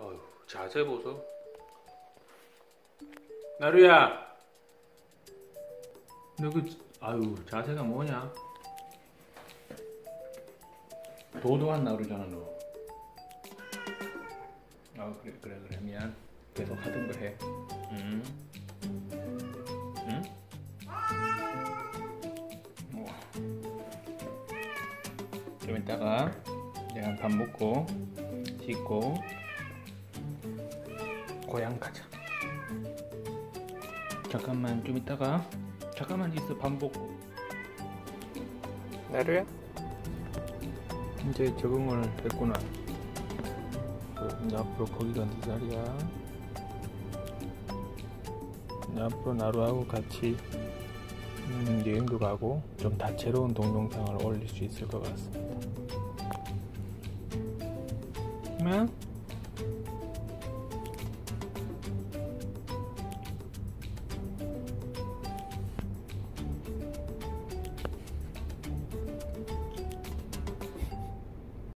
어휴, 자세 보소. 나루야. 너 그, 아유, 자세가 뭐냐? 도도한 나루잖아, 너. 아, 그래, 그래, 그래. 미안. 계속 하던 거 해. 응? 응? 뭐. 좀 이따가 내가 밥 먹고 씻고 고향 가자. 잠깐만 좀 이따가 잠깐만 있어 밥 먹고. 나루야? 이제 적응을 했구나. 그, 이제 앞으로 거기가 네 자리야. 이제 앞으로 나루하고 같이 음, 여행도 가고 좀 다채로운 동영상을 올릴 수 있을 것 같습니다. 그러면